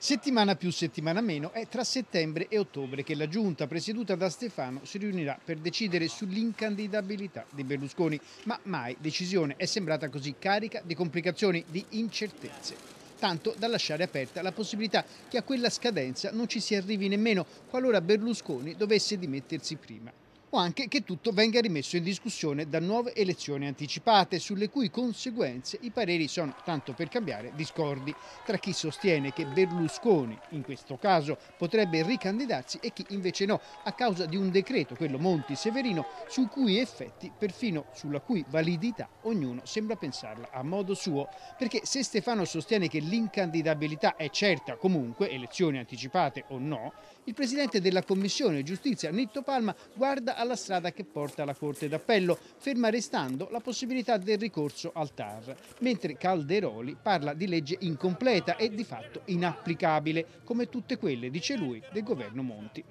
Settimana più settimana meno è tra settembre e ottobre che la giunta presieduta da Stefano si riunirà per decidere sull'incandidabilità di Berlusconi, ma mai decisione è sembrata così carica di complicazioni, di incertezze. Tanto da lasciare aperta la possibilità che a quella scadenza non ci si arrivi nemmeno qualora Berlusconi dovesse dimettersi prima o anche che tutto venga rimesso in discussione da nuove elezioni anticipate, sulle cui conseguenze i pareri sono, tanto per cambiare, discordi tra chi sostiene che Berlusconi, in questo caso, potrebbe ricandidarsi e chi invece no, a causa di un decreto, quello Monti-Severino, sui cui effetti, perfino sulla cui validità, ognuno sembra pensarla a modo suo. Perché se Stefano sostiene che l'incandidabilità è certa comunque, elezioni anticipate o no, il presidente della Commissione Giustizia, Nitto Palma, guarda alla strada che porta alla Corte d'Appello, ferma restando la possibilità del ricorso al TAR, mentre Calderoli parla di legge incompleta e di fatto inapplicabile, come tutte quelle, dice lui, del governo Monti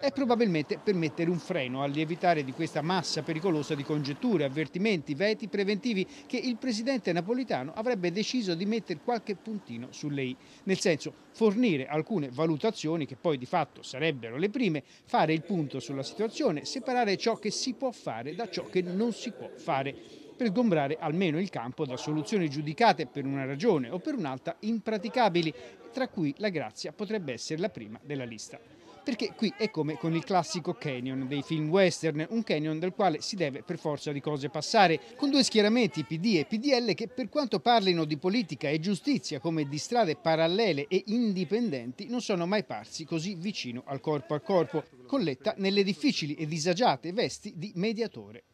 è probabilmente per mettere un freno al lievitare di questa massa pericolosa di congetture, avvertimenti, veti preventivi che il presidente napolitano avrebbe deciso di mettere qualche puntino sulle i, nel senso fornire alcune valutazioni che poi di fatto sarebbero le prime, fare il punto sulla situazione, separare ciò che si può fare da ciò che non si può fare per sgombrare almeno il campo da soluzioni giudicate per una ragione o per un'altra impraticabili, tra cui la grazia potrebbe essere la prima della lista perché qui è come con il classico canyon dei film western, un canyon del quale si deve per forza di cose passare, con due schieramenti PD e PDL che per quanto parlino di politica e giustizia come di strade parallele e indipendenti non sono mai parsi così vicino al corpo a corpo, con Letta nelle difficili e disagiate vesti di mediatore.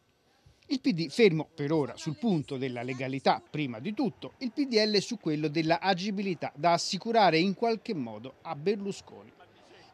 Il PD fermo per ora sul punto della legalità prima di tutto, il PDL su quello della agibilità da assicurare in qualche modo a Berlusconi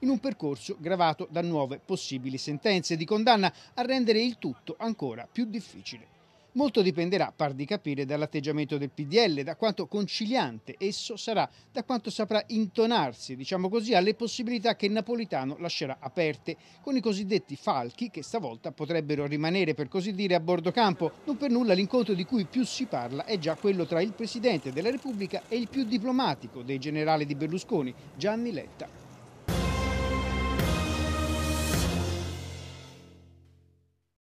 in un percorso gravato da nuove possibili sentenze di condanna a rendere il tutto ancora più difficile. Molto dipenderà, par di capire, dall'atteggiamento del PDL, da quanto conciliante esso sarà, da quanto saprà intonarsi, diciamo così, alle possibilità che Napolitano lascerà aperte, con i cosiddetti falchi che stavolta potrebbero rimanere, per così dire, a bordo campo. Non per nulla l'incontro di cui più si parla è già quello tra il Presidente della Repubblica e il più diplomatico dei generali di Berlusconi, Gianni Letta.